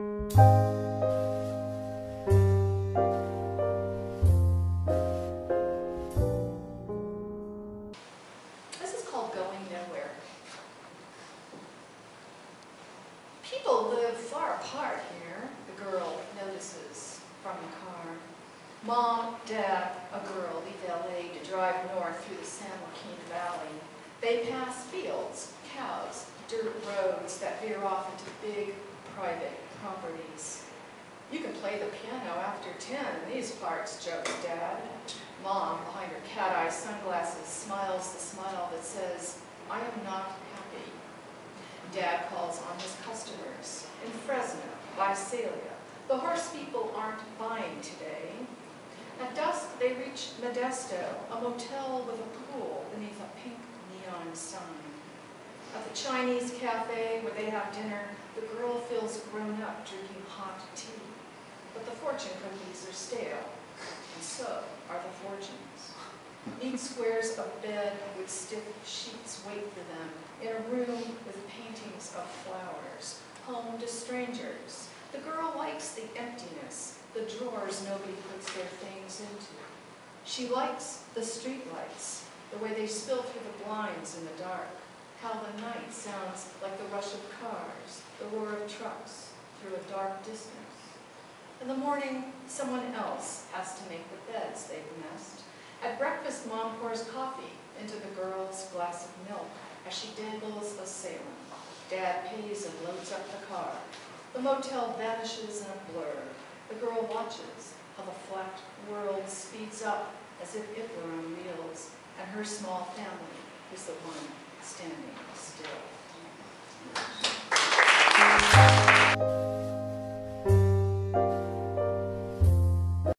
This is called Going Nowhere. People live far apart here, the girl notices from the car. Mom, Dad, a girl leave LA to drive north through the San Joaquin Valley. They pass fields, cows, dirt roads that veer off into big private properties. You can play the piano after 10 in these parts, jokes Dad. Mom, behind her cat-eye sunglasses, smiles the smile that says, I am not happy. Dad calls on his customers in Fresno, Visalia. The horse people aren't buying today. At dusk, they reach Modesto, a motel with a pool beneath a pink neon sign. At the Chinese cafe where they have dinner, the girl feels grown up drinking hot tea. But the fortune cookies are stale, and so are the fortunes. Neat squares of bed with stiff sheets wait for them in a room with paintings of flowers, home to strangers. The girl likes the emptiness, the drawers nobody puts their things into. She likes the streetlights, the way they spill through the blinds in the dark, how the night sounds like the rush of cars, the roar of trucks through a dark distance. In the morning, someone else has to make the beds they've messed. At breakfast, Mom pours coffee into the girl's glass of milk as she dangles a Salem. Dad pays and loads up the car. The motel vanishes in a blur. The girl watches how the flat world speeds up as if it were on wheels, and her small family is the one standing still.